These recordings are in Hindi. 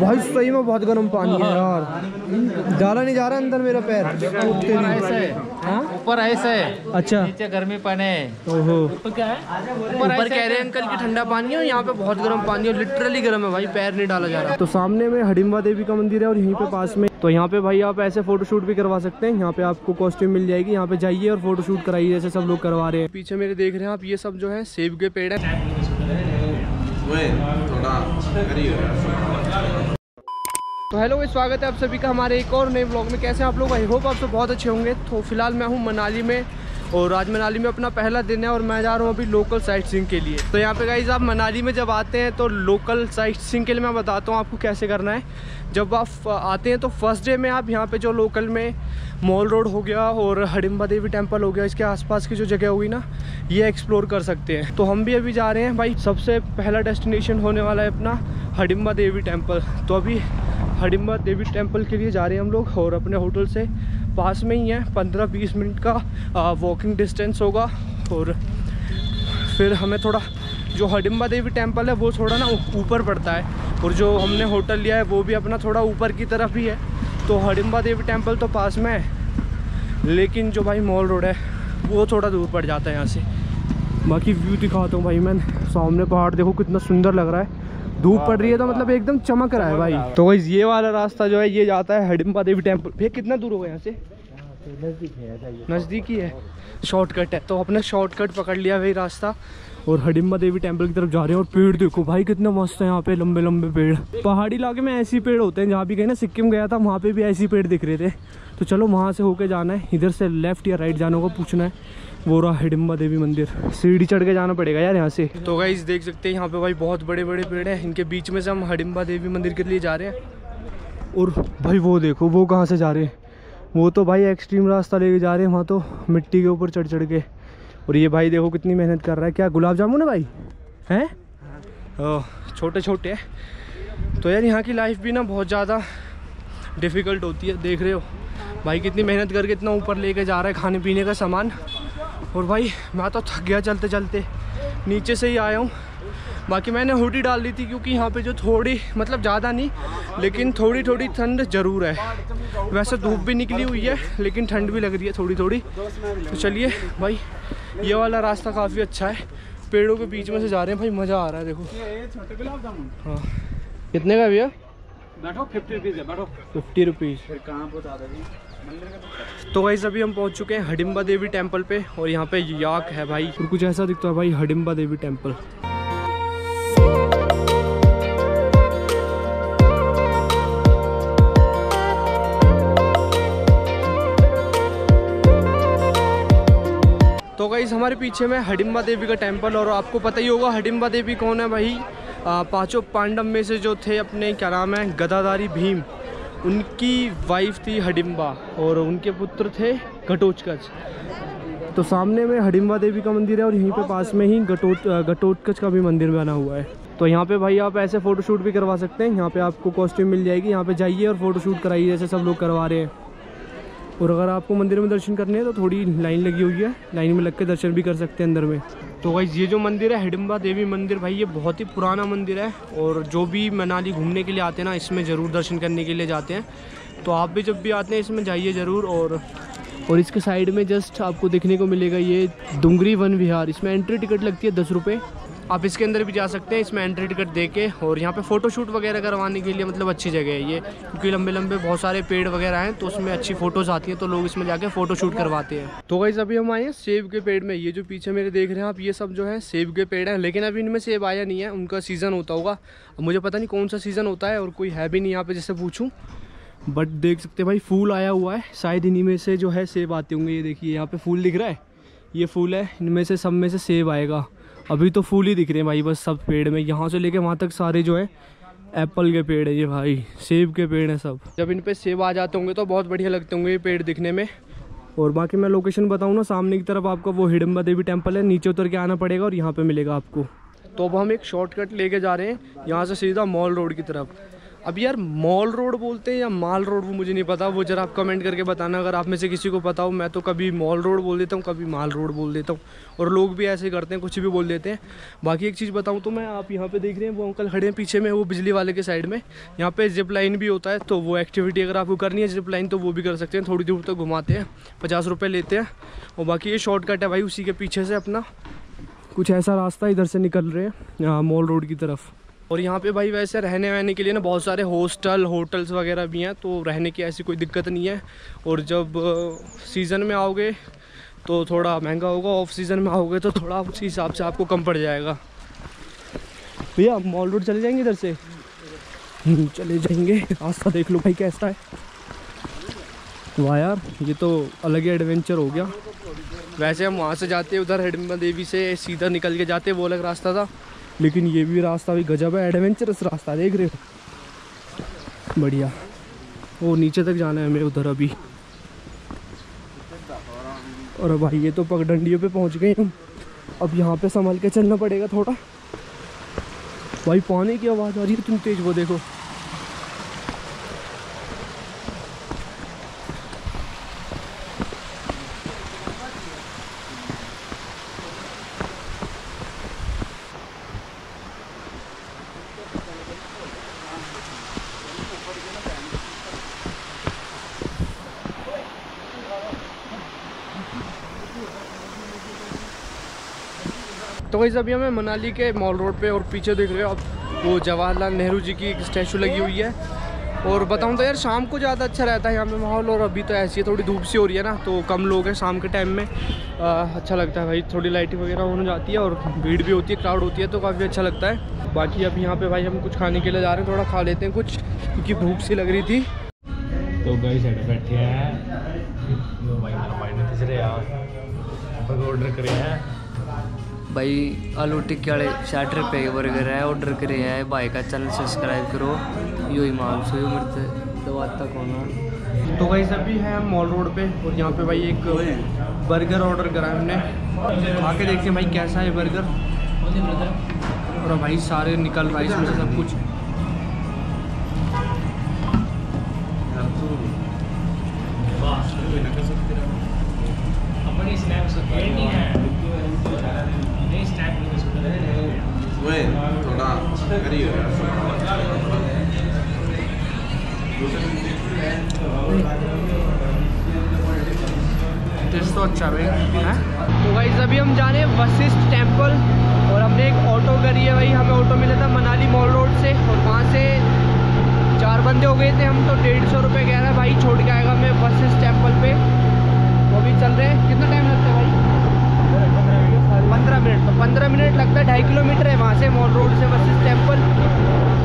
भाई सही में बहुत गर्म पानी है यार। डाला नहीं जा रहा अंदर मेरा पैर? ऊपर। ऐसे है। हाँ? ऊपर ऐसे है। अच्छा। नीचे गर्मी पानी है। ओहो। ऊपर क्या है? ऊपर कह रहे हैं अंकल की ठंडा पानी है यहाँ पे बहुत गर्म पानी है लिटरली गर्म है भाई पैर नहीं डाला जा रहा। तो सामने में हडिम्बा देवी का मंदिर है और यहीं पे पास में। तो यहाँ पे भाई आप ऐसे फ़ोटो शूट भी करवा सकते हैं। यहाँ पे आपको कॉस्ट्यूम मिल जाएगी। यहाँ पे जाइए और फ़ोटो शूट कराइए जैसे सब लोग करवा रहे हैं। पीछे मेरे देख रहे हैं आप ये सब जो है सेब के पेड़ है। तो हेलो स्वागत है आप सभी का हमारे एक और नए ब्लॉग में। कैसे हैं आप लोग? आई होप आप सब बहुत अच्छे होंगे। तो फ़िलहाल मैं हूँ मनाली में और आज मनाली में अपना पहला दिन है और मैं जा रहा हूँ अभी लोकल साइट सीइंग के लिए। तो यहाँ पे गाइज़ आप मनाली में जब आते हैं तो लोकल साइट सीइंग के लिए मैं बताता हूँ आपको कैसे करना है। जब आप आते हैं तो फ़र्स्ट डे में आप यहाँ पे जो लोकल में मॉल रोड हो गया और हडिम्बा देवी टेंपल हो गया, इसके आसपास की जो जगह होगी ना, ये एक्सप्लोर कर सकते हैं। तो हम भी अभी जा रहे हैं भाई, सबसे पहला डेस्टिनेशन होने वाला है अपना हडिम्बा देवी टेंपल तो अभी हडिम्बा देवी टेंपल के लिए जा रहे हैं हम लोग और अपने होटल से पास में ही है। पंद्रह बीस मिनट का वॉकिंग डिस्टेंस होगा और फिर हमें थोड़ा जो हडिम्बा देवी टेंपल है वो थोड़ा ना ऊपर पड़ता है और जो हमने होटल लिया है वो भी अपना थोड़ा ऊपर की तरफ़ ही है। तो हडिम्बा देवी टेंपल तो पास में है, लेकिन जो भाई मॉल रोड है, वो थोड़ा दूर पड़ जाता है यहाँ से। बाकी व्यू दिखाता हूँ भाई मैं, सामने पहाड़ देखो, कितना सुंदर लग रहा है। धूप पड़ रही है तो मतलब एकदम चमक रहा है भाई। तो भाई ये वाला रास्ता जो है ये जाता है हडिम्बा देवी टेंपल। भैया कितना दूर होगा यहाँ से? नज़दीक ही है शॉर्टकट है तो अपने शॉर्टकट पकड़ लिया भाई रास्ता। और हडिम्बा देवी टेंपल की तरफ़ जा रहे हैं और पेड़ देखो भाई कितना मस्त है यहाँ पे लंबे लंबे पेड़। पहाड़ी इलाके में ऐसे पेड़ होते हैं जहाँ भी गए ना सिक्किम गया था वहाँ पे भी ऐसे पेड़ दिख रहे थे। तो चलो वहाँ से होके जाना है। इधर से लेफ़्ट या राइट जाने को पूछना है। वो रहा हिडिम्बा देवी मंदिर। सीढ़ी चढ़ के जाना पड़ेगा यार यहाँ से। तो गाइस देख सकते हैं यहाँ पे भाई बहुत बड़े बड़े पेड़ हैं। इनके बीच में से हम हडिम्बा देवी मंदिर के लिए जा रहे हैं। और भाई वो देखो वो कहाँ से जा रहे हैं? वो तो भाई एक्सट्रीम रास्ता लेके जा रहे हैं वहाँ तो मिट्टी के ऊपर चढ़ चढ़ के। और ये भाई देखो कितनी मेहनत कर रहा है। क्या गुलाब जामुन है भाई? हैं? छोटे छोटे हैं। तो यार यहाँ की लाइफ भी ना बहुत ज़्यादा डिफ़िकल्ट होती है देख रहे हो। भाई कितनी मेहनत करके इतना ऊपर लेके जा रहा है खाने पीने का सामान। और भाई मैं तो थक गया चलते चलते। नीचे से ही आया हूँ। बाकी मैंने हुडी डाल दी थी क्योंकि यहाँ पे जो थोड़ी मतलब ज़्यादा नहीं लेकिन थोड़ी थोड़ी ठंड ज़रूर है। वैसे धूप भी निकली हुई है लेकिन ठंड भी लग रही है थोड़ी थोड़ी तो चलिए भाई ये वाला रास्ता काफ़ी अच्छा है। पेड़ों के बीच में से जा रहे हैं। भाई मज़ा आ रहा है देखो। हाँ। कितने का भैया? बैठो फिफ्टी रुपीज़ है बैठो। फिफ्टी रुपीज़ फिर कहाँ मंदिर का तो गाइस अभी हम पहुँच चुके हैं हडिम्बा देवी टेंपल पे और यहाँ पे याक है भाई। और कुछ ऐसा दिखता है भाई, हडिम्बा देवी टेंपल तो गाइस हमारे पीछे में हडिम्बा देवी का टेंपल और आपको पता ही होगा हडिम्बा देवी कौन है भाई? पाँचों पांडव में से जो थे अपने, क्या नाम है? गदाधारी भीम। उनकी वाइफ थी हडिम्बा और उनके पुत्र थे घटोचकच तो सामने में हडिम्बा देवी का मंदिर है और यहीं पे पास में ही घटोट घटोटकच का भी मंदिर बना हुआ है। तो यहाँ पे भाई आप ऐसे फ़ोटोशूट भी करवा सकते हैं। यहाँ पे आपको कॉस्ट्यूम मिल जाएगी। यहाँ पे जाइए और फ़ोटोशूट कराइए, जैसे सब लोग करवा रहे हैं। और अगर आपको मंदिर में दर्शन करने हैं तो थोड़ी लाइन लगी हुई है। लाइन में लग के दर्शन भी कर सकते हैं अंदर में। तो भाई ये जो मंदिर है, हिडिम्बा देवी मंदिर, भाई, ये बहुत ही पुराना मंदिर है। और जो भी मनाली घूमने के लिए आते हैं ना, इसमें ज़रूर दर्शन करने के लिए जाते हैं। तो आप भी जब भी आते हैं, इसमें जाइए ज़रूर। और और इसके साइड में जस्ट आपको देखने को मिलेगा ये डुंगरी वन विहार। इसमें एंट्री टिकट लगती है दस रुपये आप इसके अंदर भी जा सकते हैं, इसमें एंट्री टिकट दे के और यहाँ पे फ़ोटो शूट वगैरह करवाने के लिए मतलब अच्छी जगह है ये, क्योंकि लंबे लंबे बहुत सारे पेड़ वगैरह हैं तो उसमें अच्छी फ़ोटोज़ आती हैं तो लोग इसमें जाके फ़ोटो शूट करवाते हैं। तो गाइज़ अभी हम आए हैं सेब के पेड़ में, ये जो पीछे मेरे देख रहे हैं आप, ये सब जो है सेब के पेड़ हैं, लेकिन अभी इनमें सेब आया नहीं है, उनका सीज़न होता होगा। मुझे पता नहीं कौन सा सीज़न होता है और कोई है भी नहीं यहाँ पे जैसे पूछूँ। बट देख सकते हैं भाई, फूल आया हुआ है, शायद इन्हीं में से जो है सेब आते होंगे, ये देखिए यहाँ पे फूल दिख रहा है, ये फूल है, इनमें से सब में से सेब आएगा। अभी तो फूल ही दिख रहे हैं भाई बस सब पेड़ में यहाँ से लेके वहाँ तक सारे जो है एप्पल के पेड़ है ये भाई सेब के पेड़ हैं सब। जब इन पे सेब आ जाते होंगे तो बहुत बढ़िया लगते होंगे ये पेड़ दिखने में। और बाकी मैं लोकेशन बताऊँ ना सामने की तरफ़ आपका वो हिडम्बा देवी टेंपल है नीचे उतर के आना पड़ेगा और यहाँ पे मिलेगा आपको। तो अब हम एक शॉर्टकट लेके जा रहे हैं यहाँ से सीधा मॉल रोड की तरफ़। अब यार मॉल रोड बोलते हैं या माल रोड वो मुझे नहीं पता। वो जरा आप कमेंट करके बताना। अगर आप में से किसी को पता हो, मैं तो कभी मॉल रोड बोल देता हूँ, कभी माल रोड बोल देता हूँ। और लोग भी ऐसे करते हैं, कुछ भी बोल देते हैं। बाकी एक चीज़ बताऊँ तो मैं, आप यहाँ पे देख रहे हैं, वो अंकल खड़े हैं पीछे में, वो बिजली वाले के साइड में। यहाँ पे जिप लाइन भी होता है तो वो एक्टिविटी अगर आपको करनी है जिप लाइन तो वो भी कर सकते हैं। थोड़ी दूर तक घुमाते हैं, पचास रुपये लेते हैं। और बाकी ये शॉर्टकट है भाई, उसी के पीछे से अपना कुछ ऐसा रास्ता इधर से निकल रहे हैं मॉल रोड की तरफ़। और यहाँ पे भाई वैसे रहने वहने के लिए ना बहुत सारे हॉस्टल होटल्स वगैरह भी हैं तो रहने की ऐसी कोई दिक्कत नहीं है। और जब सीज़न में आओगे तो थोड़ा महँगा होगा ऑफ़ सीज़न में आओगे तो थोड़ा उसी हिसाब से आपको कम पड़ जाएगा। भैया मॉल रोड चले जाएँगे इधर से? हम्म, चले जाएँगे। रास्ता देख लो भाई कैसा है। वाह यार ये तो अलग ही एडवेंचर हो गया। वैसे हम वहाँ से जाते उधर हिडम्बा देवी से सीधा निकल के जाते वो अलग रास्ता था। लेकिन ये भी रास्ता भी गजब है एडवेंचरस रास्ता, देख रहे हो। बढ़िया। वो नीचे तक जाना है हमें उधर अभी। और भाई, ये तो पगडंडियों पे पहुँच गए हम। अब यहाँ पे संभल के चलना पड़ेगा थोड़ा। भाई, पानी की आवाज़ आ रही है, तुम तेज वो देखो। तो वैसे अभी हमें मनाली के मॉल रोड पे और पीछे देख रहे हो आप वो जवाहरलाल नेहरू जी की एक स्टैचू लगी हुई है। और बताऊँ तो यार शाम को ज़्यादा अच्छा रहता है यहाँ पे माहौल और अभी तो ऐसी है थोड़ी धूप सी हो रही है ना तो कम लोग हैं शाम के टाइम में। आ, अच्छा लगता है भाई थोड़ी लाइटिंग वगैरह होने जाती है और भीड़ भी होती है क्राउड होती है तो काफ़ी अच्छा लगता है। बाकी अब यहाँ पे भाई हम कुछ खाने के लिए जा रहे हैं थोड़ा खा लेते हैं कुछ क्योंकि भूख सी लग रही थी। तो गई साइड बैठे हैं। भाई मेरा भाई ने ऑर्डर करे हैं। भाई आलू टिक्के वाले साठ रुपये के बर्गर है ऑर्डर करे है भाई का चैनल सब्सक्राइब करो यो ही मांग सो यो मरते दबाता कौन है? तो भाई सभी है मॉल रोड पे और यहाँ पे भाई एक बर्गर ऑर्डर करा है हमने। खा के देखते हैं भाई कैसा है बर्गर और भाई सारे निकल रहा है इसमें से सब कुछ। अपनी स्नैप नहीं है नहीं स्नैप थोड़ा तो अच्छा भाई तो भाई अभी हम जा रहे हैं वशिष्ठ टेंपल और हमने एक ऑटो करी है भाई हमें ऑटो मिला था मनाली मॉल रोड से और वहाँ से चार बंदे हो गए थे हम तो डेढ़ सौ रुपये कह रहा है भाई, छोड़ के आएगा हमें वशिष्ठ टेंपल पे। तो अभी चल रहे हैं। कितना टाइम लगता है भाई पंद्रह मिनट तो पंद्रह मिनट लगता है, ढाई किलोमीटर है वहाँ से, मॉल रोड से वशिष्ठ टेंपल।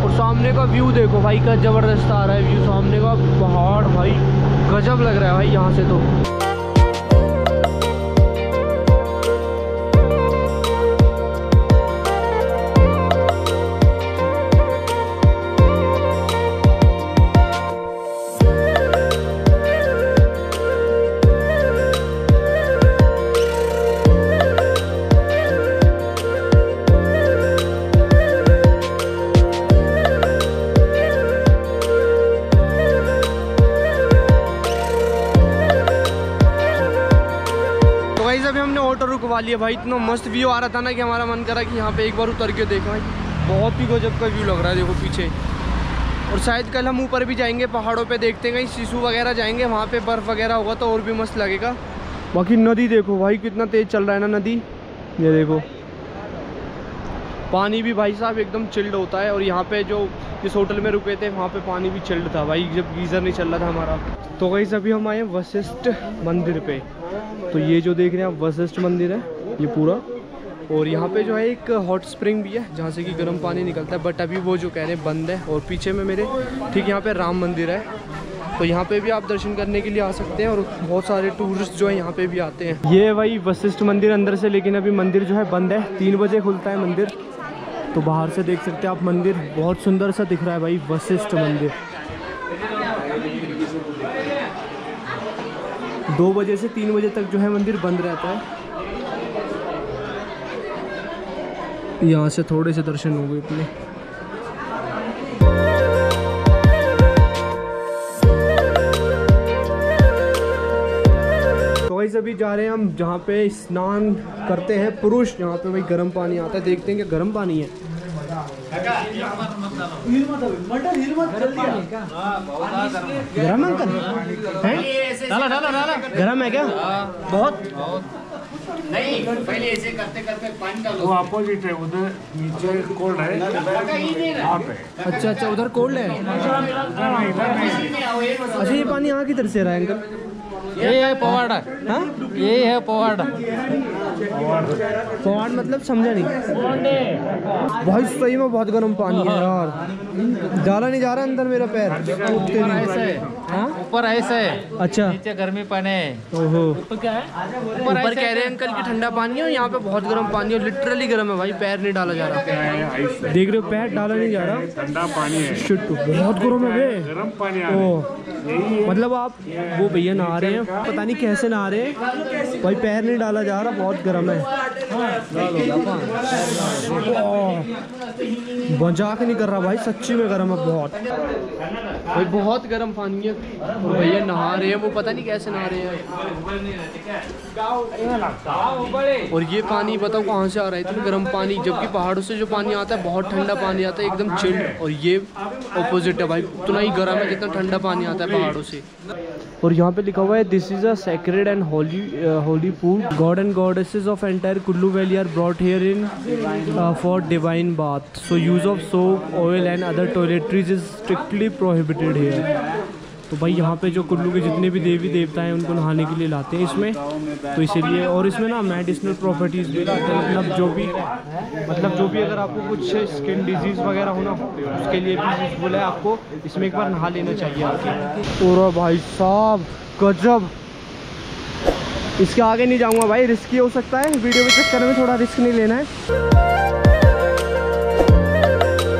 और सामने का व्यू देखो भाई का ज़बरदस्त आ रहा है व्यू, सामने का पहाड़ भाई, गजब लग रहा है भाई यहाँ से तो। तो गाइस अभी हमने ऑटो रुकवा लिया भाई। इतना मस्त व्यू आ रहा था ना कि हमारा मन करा कि यहाँ पे एक बार उतर के देखा भाई। बहुत ही गजब का व्यू लग रहा है, देखो पीछे। और शायद कल हम ऊपर भी जाएँगे, पहाड़ों पे देखते हैं कहीं। शिशु वगैरह जाएँगे, वहाँ पे बर्फ़ वगैरह होगा तो और भी मस्त लगेगा। बाकी नदी देखो भाई, कितना तेज़ चल रहा है ना नदी। ये देखो। पानी भी भाई साहब एकदम चिल्ड होता है। और यहाँ पे जो जिस होटल में रुके थे, वहाँ पे पानी भी चिल्ड था भाई, जब गीज़र नहीं चल रहा था हमारा। तो वही अभी हम आए वशिष्ठ मंदिर पे। तो ये जो देख रहे हैं आप वशिष्ठ मंदिर है, ये पूरा। और यहाँ पे जो है एक हॉट स्प्रिंग भी है, जहाँ से कि गर्म पानी निकलता है बट अभी वो जो कह रहे हैं, बंद है। और पीछे में मेरे, ठीक यहाँ पे राम मंदिर है। तो यहाँ पे भी आप दर्शन करने के लिए आ सकते हैं, और बहुत सारे टूरिस्ट जो है यहाँ पे भी आते हैं। ये भाई वशिष्ठ मंदिर अंदर से, लेकिन अभी मंदिर जो है बंद है। तीन बजे खुलता है मंदिर। तो बाहर से देख सकते हैं आप, मंदिर बहुत सुंदर सा दिख रहा है भाई वशिष्ठ मंदिर। दो बजे से तीन बजे तक जो है मंदिर बंद रहता है। यहाँ से थोड़े से दर्शन हो गए अपने। तो अभी जा रहे हैं हम, जहाँ पे स्नान करते हैं पुरुष, यहाँ पे भाई गर्म पानी आता है। देखते हैं कि गर्म पानी है। गर्म अंकल हैं? डाला डाला डाला। गर्म है क्या? बहुत? नहीं पहले ऐसे करते करते पानी डालो। वो अपोजिट है उधर नीचे कोल्ड है। यहाँ पे अच्छा अच्छा उधर कोल्ड है। अच्छा ये पानी यहाँ किधर से रहा है अंकल ये है पवाड़ा। हाँ? ये है पवाड़ा। पवाड़ मतलब समझा नहीं। भाई सही में बहुत गर्म पानी है यार। डाला नहीं जा रहा अंदर मेरा पैर? टूटते नहीं। हाँ। ऊपर ऐसा है। अच्छा। नीचे गर्मी पानी है। ओहो। ऊपर क्या है? ऊपर कह रहे हैं। अंकल की ठंडा पानी है और यहाँ पे बहुत गर्म पानी है लिटरली गर्म है भाई पैर नहीं डाला जा रहा। देख रहे हो पैर डाला नहीं जा रहा। ठंडा पानी है। बहुत गर्म है गर्म पानी मतलब आप वो भैया नहा रहे हैं, पता नहीं कैसे नहा रहे हैं। भाई पैर नहीं डाला जा रहा, बहुत गर्म है। मज़ाक नहीं कर रहा भाई, सच्ची में गर्म है बहुत। भाई बहुत गर्म पानी है। भैया नहा रहे हैं, वो पता नहीं कैसे नहा रहे हैं। और ये पानी बताओ कहाँ से आ रहा है, इतना गर्म पानी। जबकि पहाड़ों से जो पानी आता है, बहुत ठंडा पानी आता है, एकदम चिल्ड और ये ऑपोजिट है भाई, उतना ही गर्म है जितना ठंडा पानी आता है पहाड़ों से। और यहाँ पे लिखा हुआ है this is a sacred and holy holy pool god and goddesses of entire Kullu valley are brought here in for divine bath so use of soap oil and other toiletries is strictly prohibited here तो भाई, यहाँ पे जो कुल्लू के जितने भी देवी देवता हैं, उनको नहाने के लिए लाते हैं इसमें। तो इसीलिए, और इसमें ना मेडिसिनल प्रॉपर्टीज़ भी लाते हैं। मतलब जो भी मतलब जो भी अगर आपको कुछ स्किन डिज़ीज़ वगैरह हो ना उसके लिए भी यूजफुल है आपको। इसमें एक बार नहा लेना चाहिए आपके। पूरा भाई साहब गजब। इसके आगे नहीं जाऊँगा भाई रिस्की हो सकता है। वीडियो में चेक करने में थोड़ा रिस्क नहीं लेना है।